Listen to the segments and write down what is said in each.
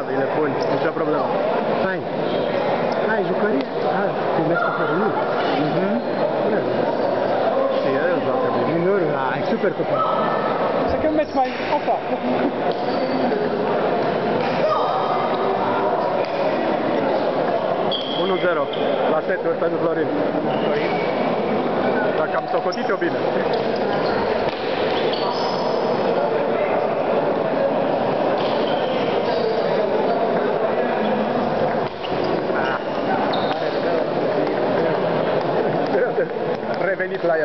É, ele é ponte, não tinha problema. Vem. Ai, Jucari? Ah, começa a fazer. Uhum. Sim, é, já acabei. Melhor, ah, é super capaz. Isso aqui é um mais. Opa! Um zero, la sete pentru Florin. Florin? Dacă am socotit eu bine. Revenit la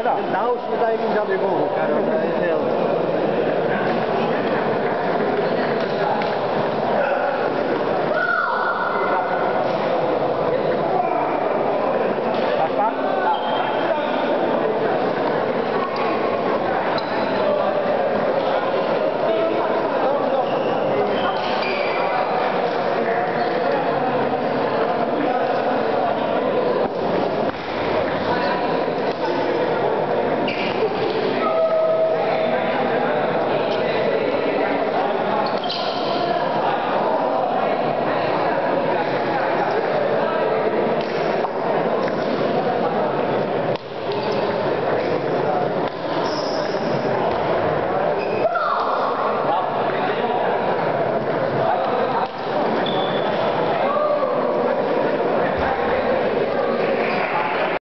나오신담임자들보고 감.